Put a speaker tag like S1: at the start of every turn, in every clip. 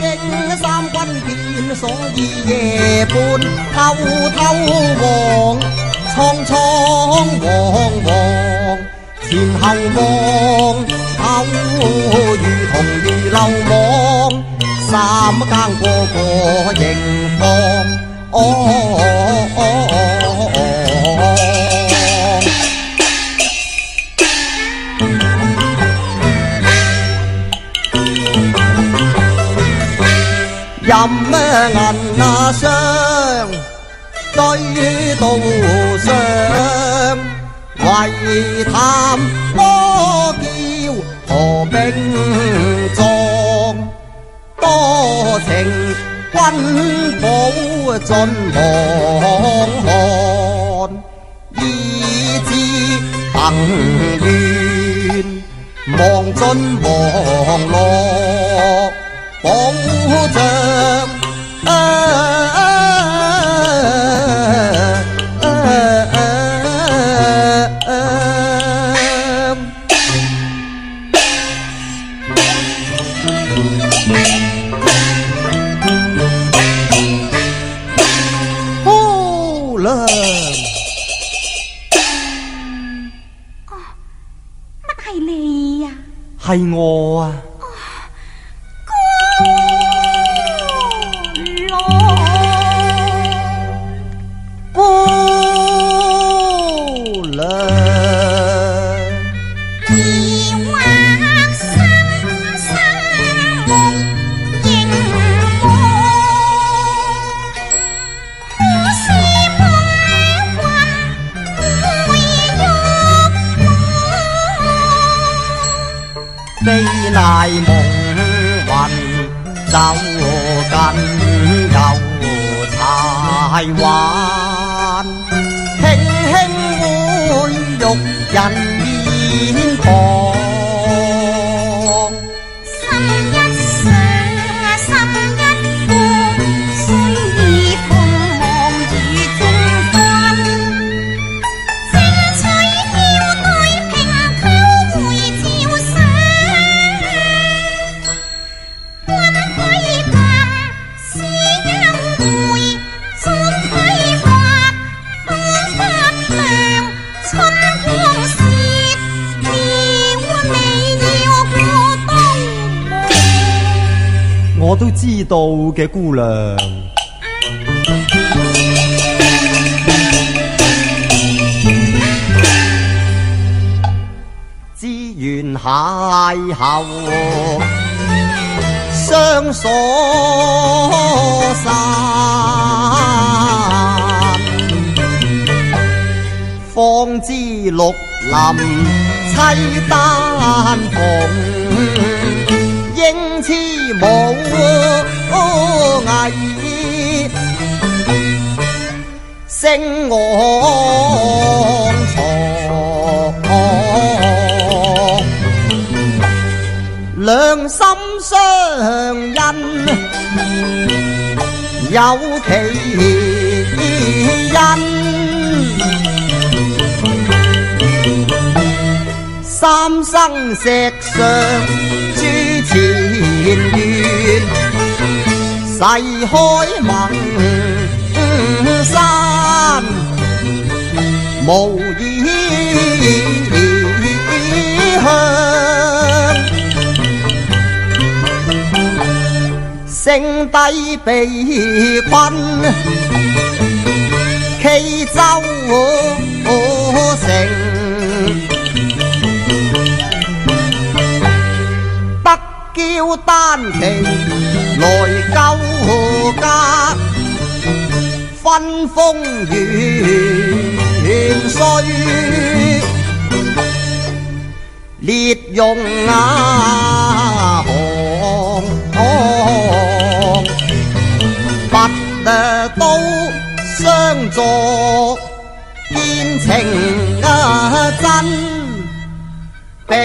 S1: 又惊三军见，所以夜半偷偷望，苍苍茫茫，前后望，口如同如流亡，三更过个迎放。任银啊双对道上，唯叹魔叫何兵壮，多情君宝尽忘寒，以致朋怨望尽望落。保障。夫人，
S2: 乜系你呀？
S1: 系我啊！
S2: 姑
S1: 还，轻轻会玉人面庞。嘅姑娘。知缘邂逅相锁山。方知绿林妻单逢应痴舞無藝，聲昂藏，兩心相印，有其因。三生石上朱前緣，誓开盟山，无异乡。圣帝被困，冀州城。得叫丹旗来救 家，分封元帥，列用啊行行，拔啊刀相助，見情啊真。并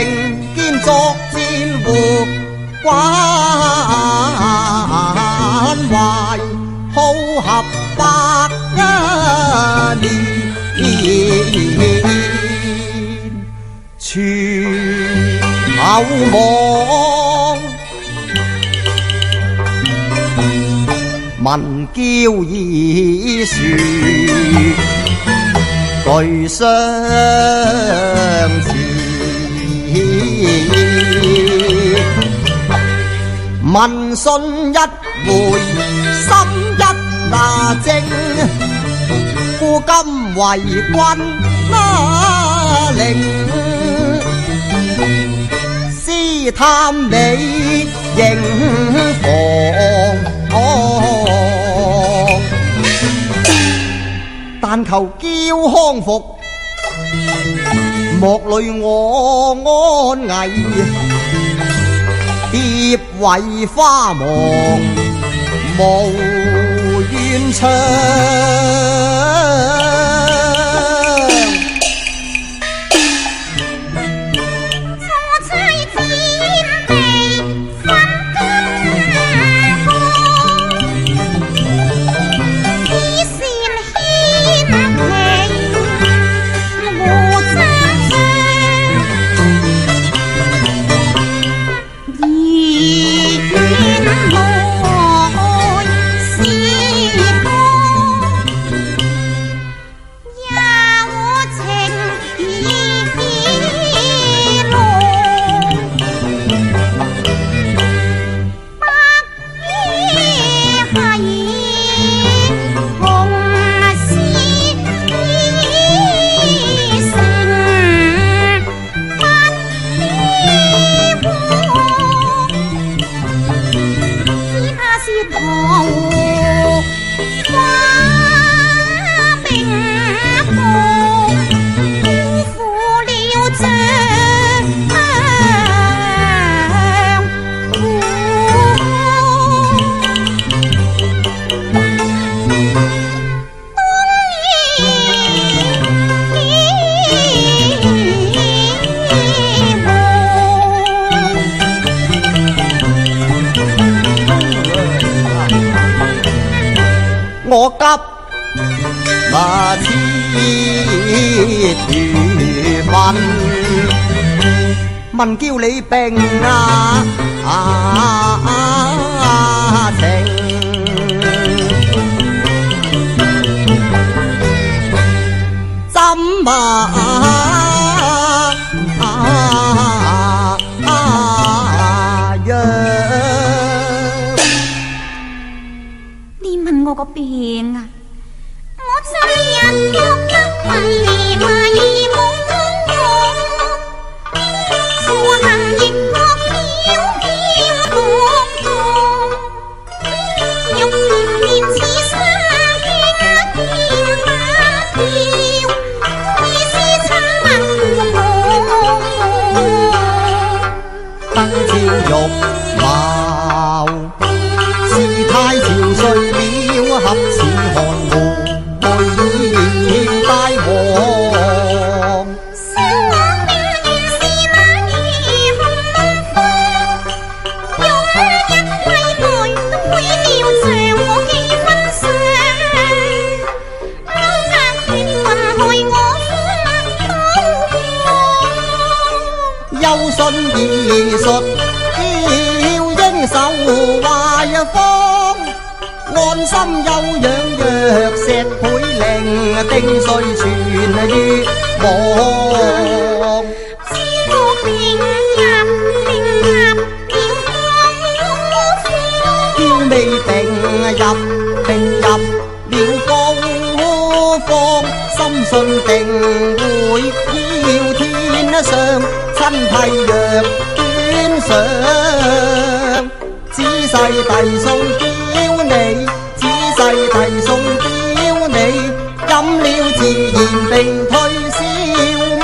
S1: 肩作战护关怀，好合百年，全 厚望。文娇已树具相似，问讯一 回心一那正，故今为君那灵。思探你迎房。但求娇康复，莫累我安危。蝶为花亡，无怨唱。你。
S2: 心休养若石倍灵，定岁存于望。知我病入病入了高
S1: 峰，未病入病入了高峰，深信定会飘天上，身体若端上，仔细递送娇你。提送表你，饮了自然并退消魔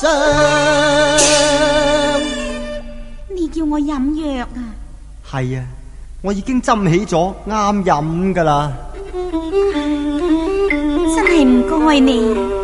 S1: 障。
S2: 你叫我饮药啊？
S1: 系啊，我已经斟起咗，啱饮噶啦。
S2: 真系唔该你。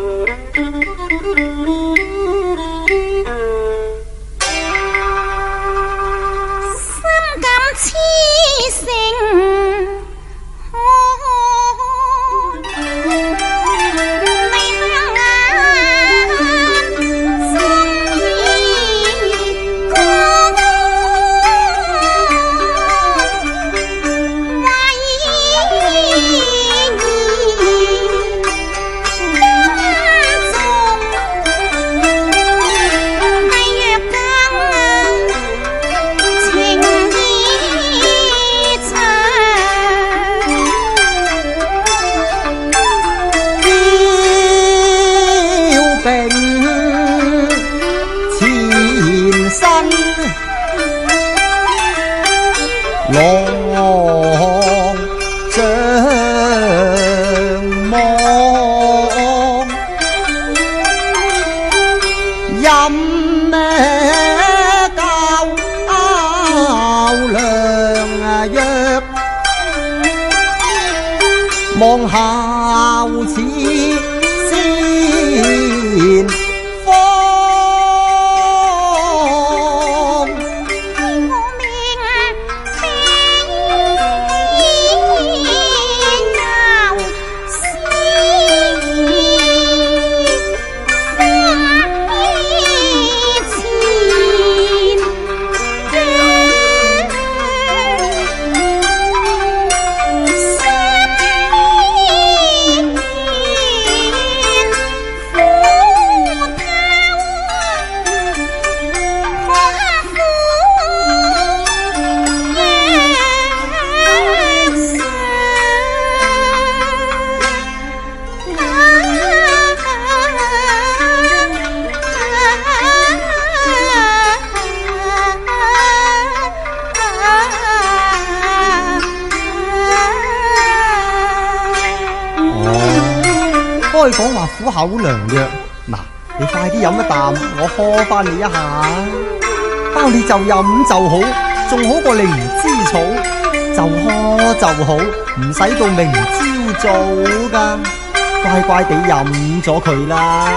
S1: 翻你一下，包你就饮就好，仲好过你唔知草，就喝就好，唔使到明朝早噶，乖乖地饮咗佢啦。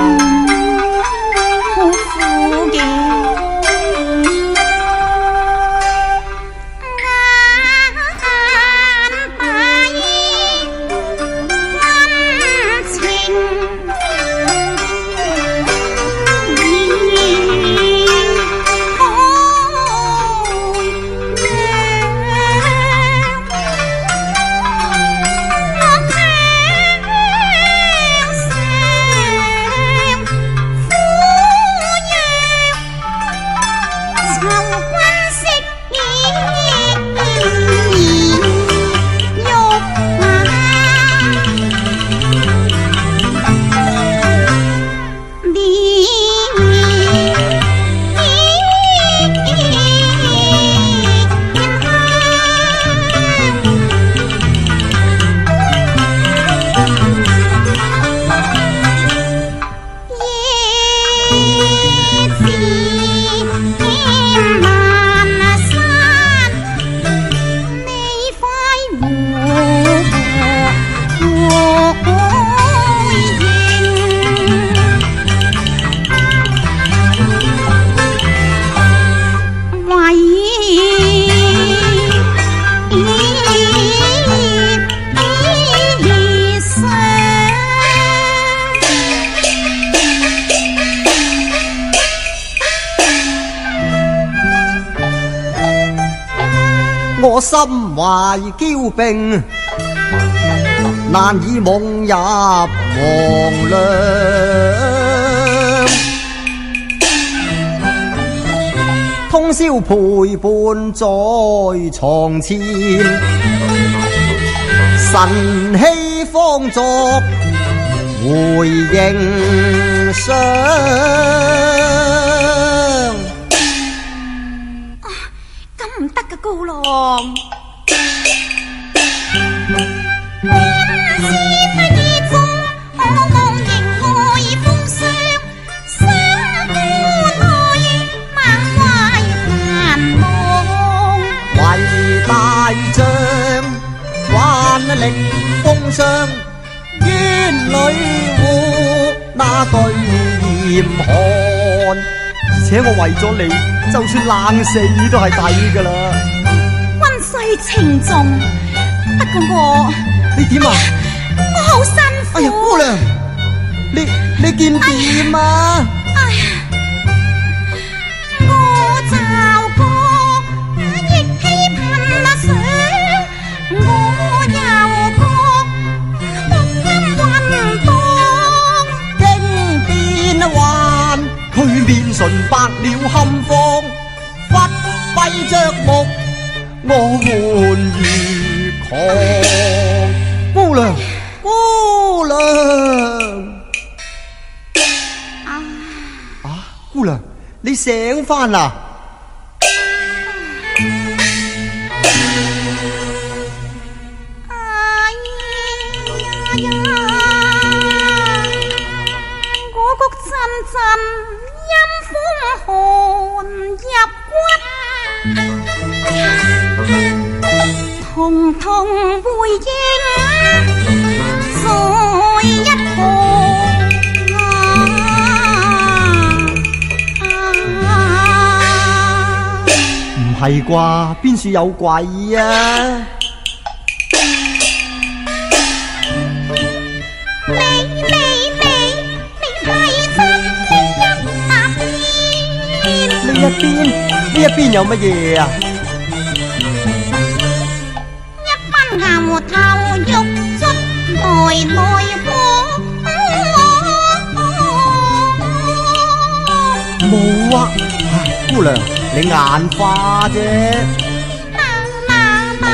S1: 懷驕兵，難以夢入黃粱。通宵陪伴在床前，晨曦方作回應相。
S2: 咁唔得噶，高郎。
S1: 冤女護那句嚴寒。而且我為咗你，就算冷死都係抵噶啦。
S2: 温世情重，不過我
S1: 你點啊？
S2: 我好辛苦。
S1: 哎呀，姑娘，你你見點啊？
S2: 哎
S1: 面唇白了堪放，忽揮着目，我換如狂。姑娘，姑娘。
S2: 啊！
S1: 啊，姑娘，你醒翻啦？
S2: 一唔
S1: 系啩？边处有鬼啊？
S2: 呢一
S1: 呢一邊呢一邊有乜嘢啊？
S2: 一班牛頭肉卒來來往。
S1: 冇啊！唉，姑娘，你眼花啫。
S2: 那那那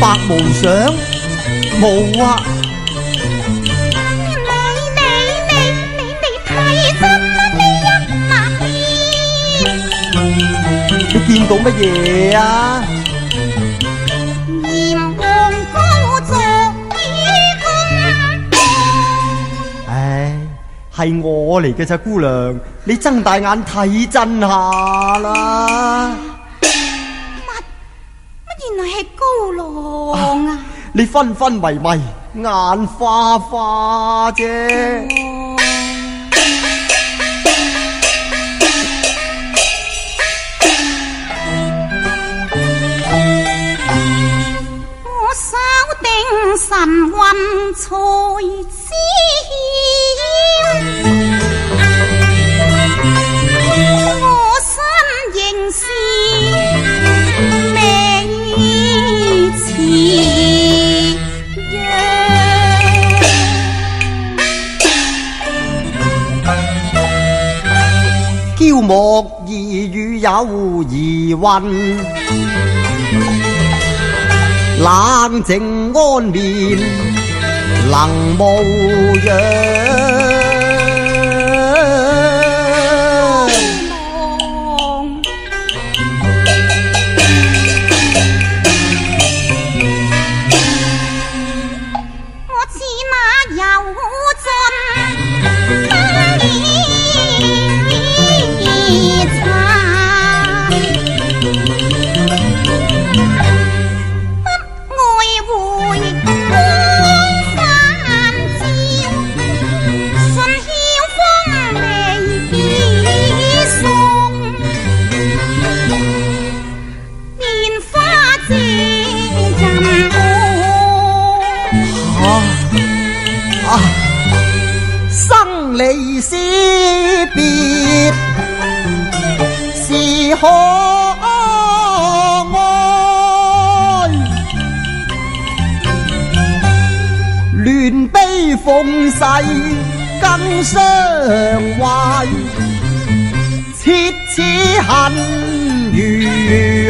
S2: 白無常，
S1: 冇啊！
S2: 你你你你你睇真呢一那邊，
S1: 你見到乜嘢啊？
S2: 炎黃高座於公。
S1: 唉，係我嚟嘅咋，姑娘，你睜大眼睇真下啦。你昏昏迷迷，眼花花啫。莫疑雨有疑云，冷静安眠能无恙。生離死別是可愛，亂悲逢世更相懷，切此恨如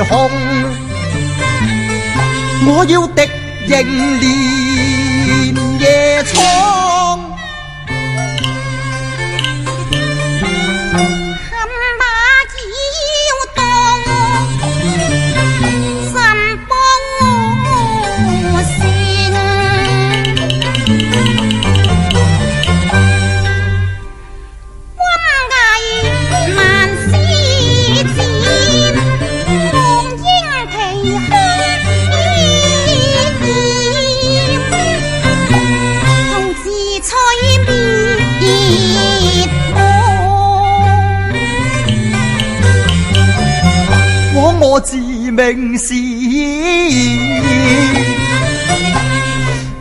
S1: 虹。我要敵迎連夜闖，明是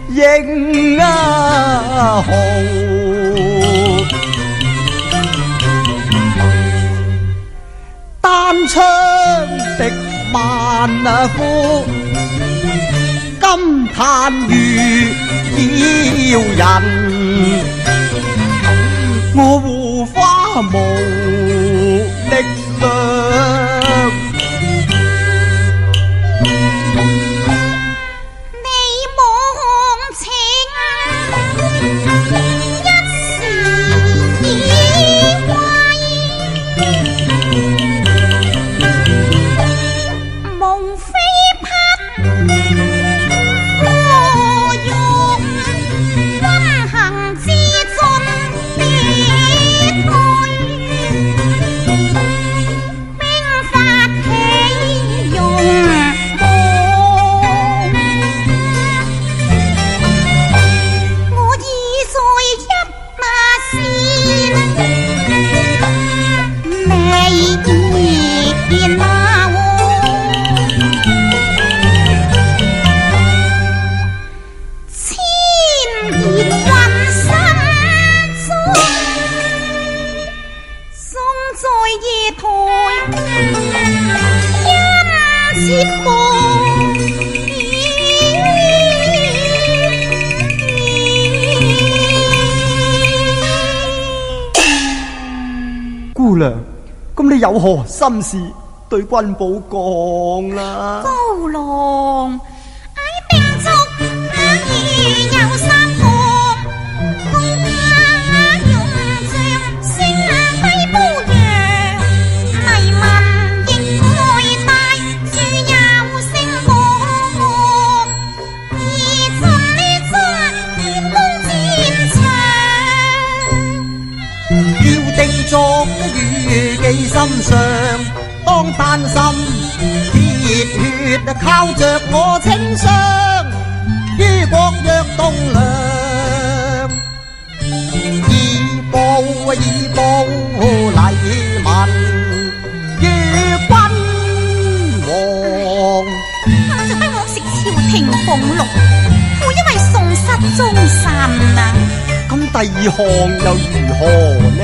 S1: 英豪单枪敌万啊夫今叹月妖人我护花无力量姑娘，咁你有何心事对君宝讲啦？
S2: 高郎，
S1: 心上，当丹心热血靠着我清伤，于国若栋梁，以报以报黎民于君王。
S2: 他就喺往昔朝廷俸禄，负一位宋室中山啊！
S1: 咁第二項又如何呢？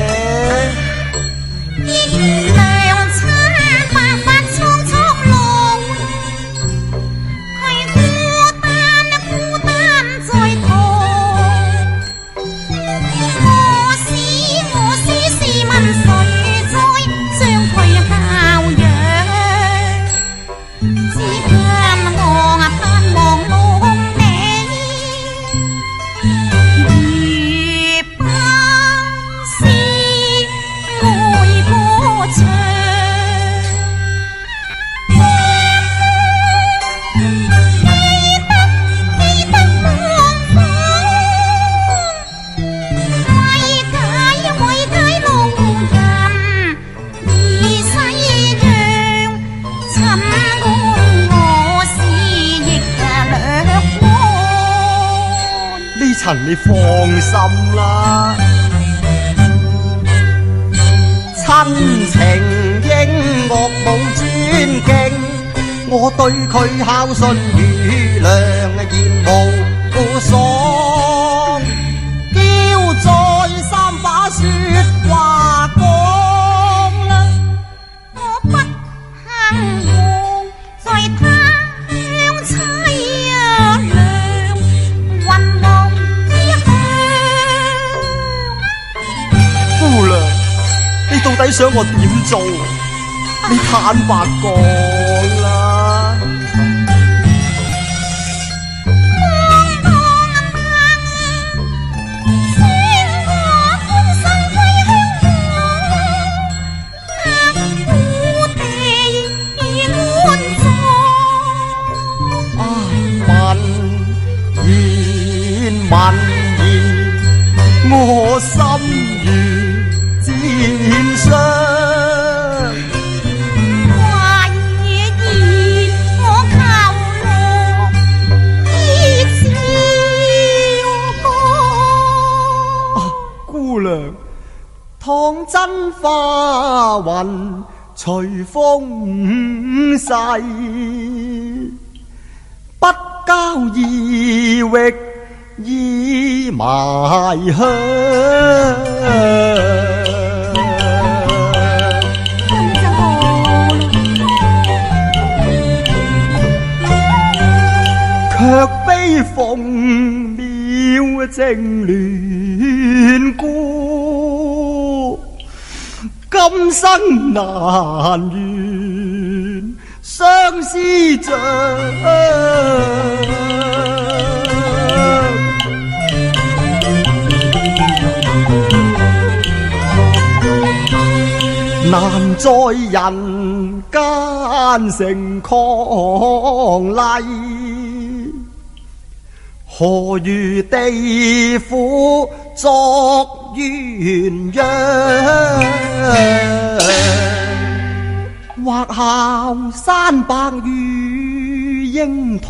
S2: 不
S1: 交异域已埋香。却悲逢了正乱故，今生难圆。思量，难在人间成伉俪，何如地府作鸳鸯？或孝山白玉英台，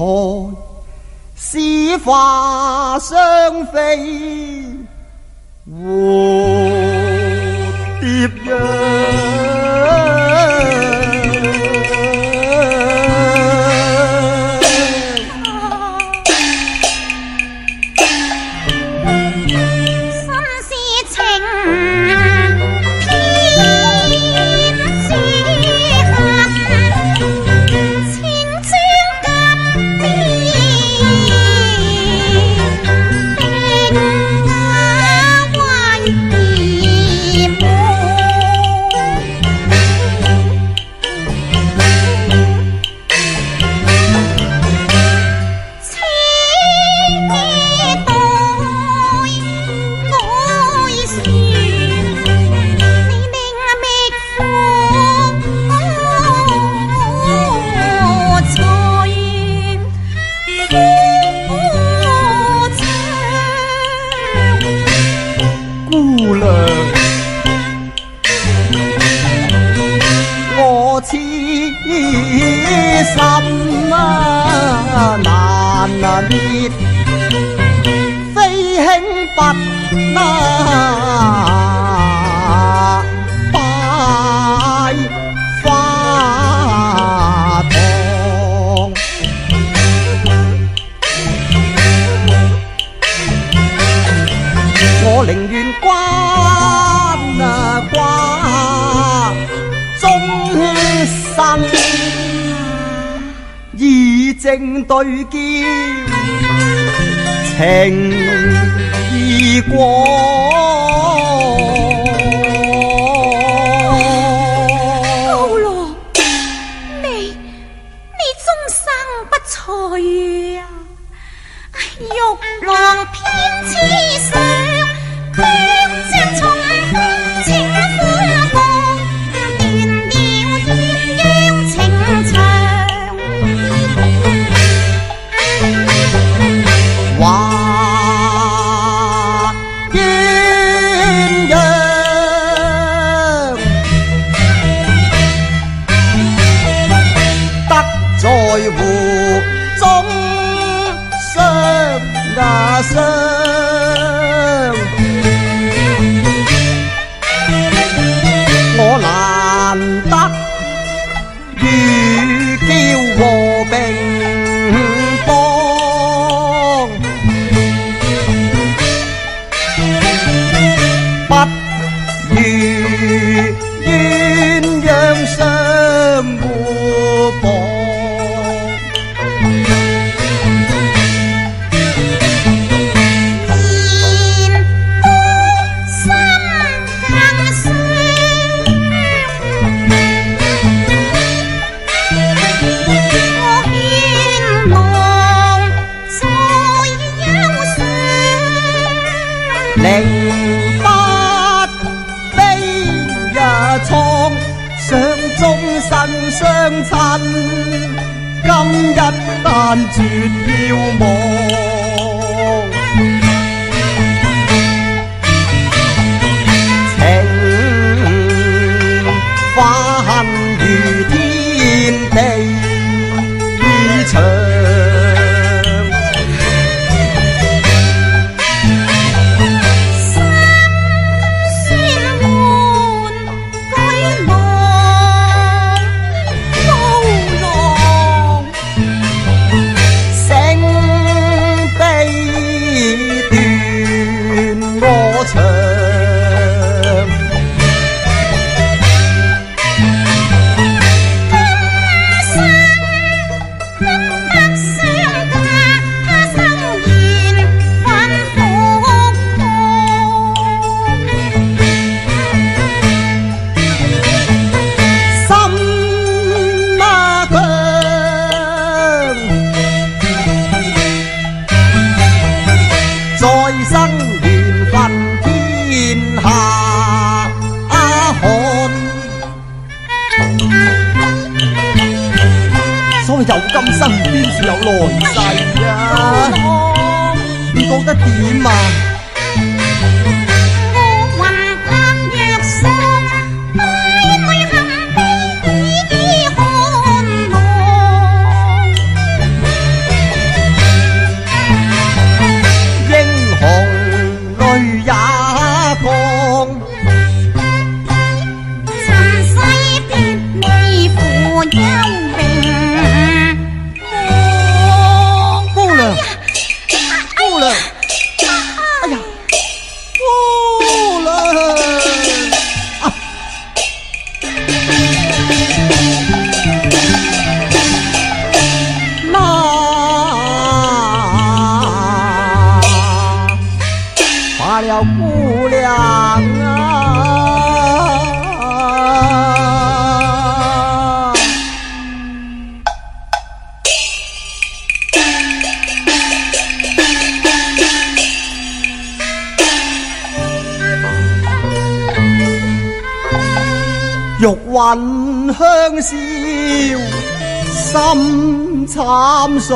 S1: 使化双飞。蝴蝶樣。
S2: 姑
S1: 娘我痴心啊难灭非卿不应对叫情义过。
S2: Hù 相呀
S1: 相在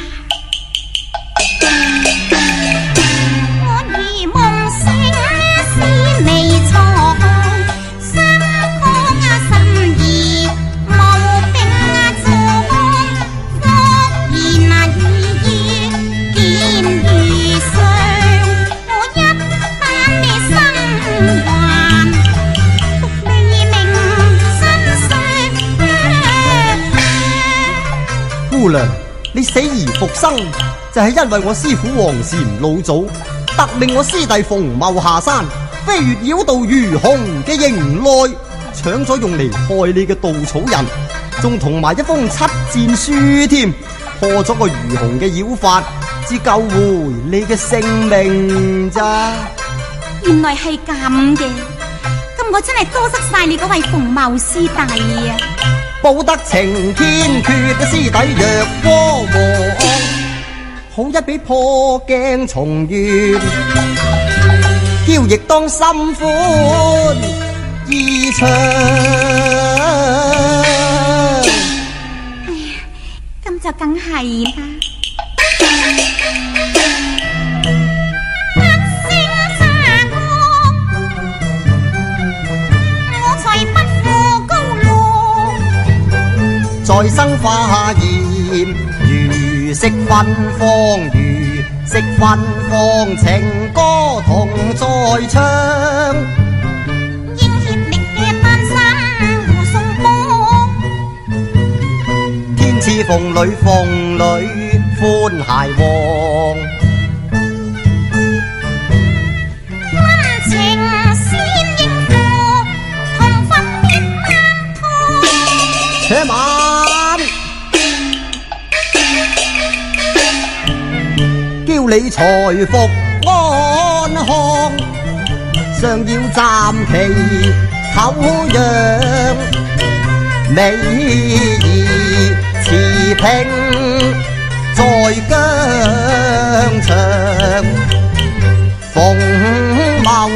S1: 呀。你死而復生，就係、是、因為我師傅黃禪老祖特命我師弟馮茂下山，飛越妖道如虹嘅營內，搶咗用嚟害你嘅稻草人，仲同埋一封七戰書添，破咗個如虹嘅妖法，至救回你嘅性命咋？
S2: 原來係咁嘅，咁我真係多得晒你嗰位馮茂師弟啊！
S1: 报得情天決嘅師弟若過王，好一比破镜重圓，驕亦当心欢意長。
S2: 哎呀，咁就梗系啦。
S1: 再生花艳，如惜芬芳，如惜芬芳，情歌同在唱。
S2: 應協力嘅丹心護送波，
S1: 天賜鳳女鳳女歡諧旺。你財福安康，尚要暫期唞養，美兒持平在疆場，鳳茂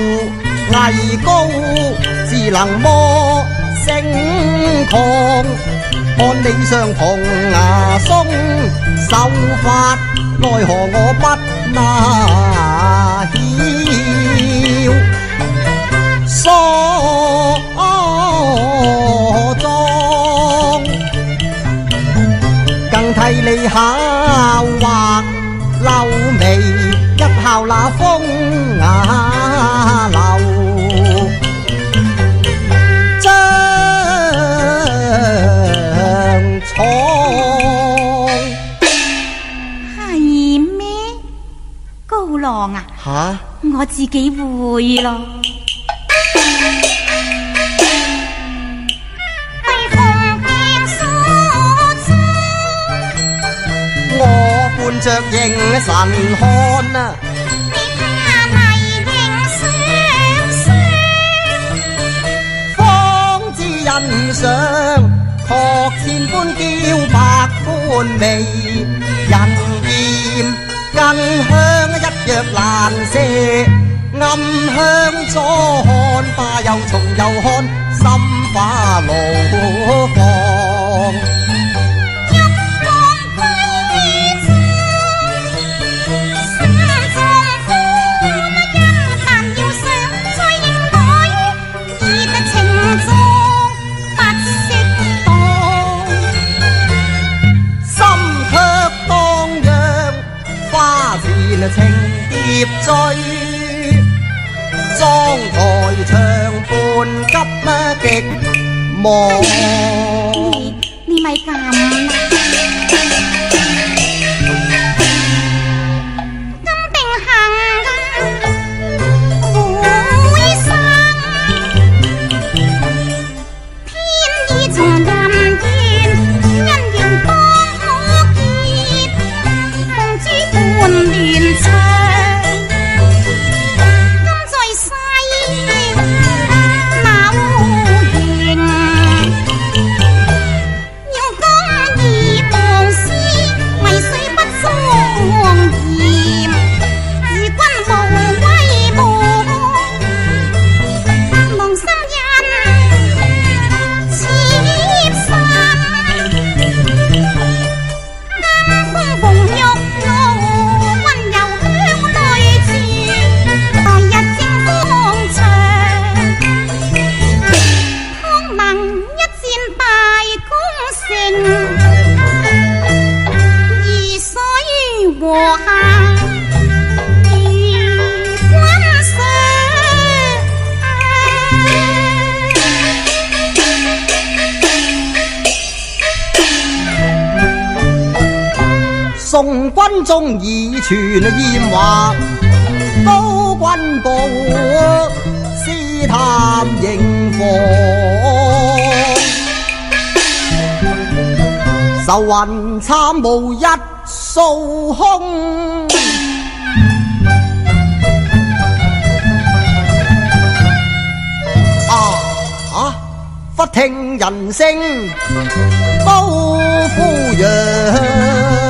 S1: 藝高，自能魔升狂，看你上銅牙鬆手法。奈何我不那曉梳妝，更替你巧畫柳眉，一笑那風雅
S2: 我自己會咯。
S1: 我伴着形神看啊！
S2: 欣
S1: 賞，確千般嬌百般美，人艷更香。一樣難捨，暗香左看，花又重又看，心花怒放。情蝶醉，妝台長伴急極忙。
S2: 你你咪咁
S1: 中已传燕话，高君宝私探营房，愁云参雾一扫空。啊！忽听人声高呼扬。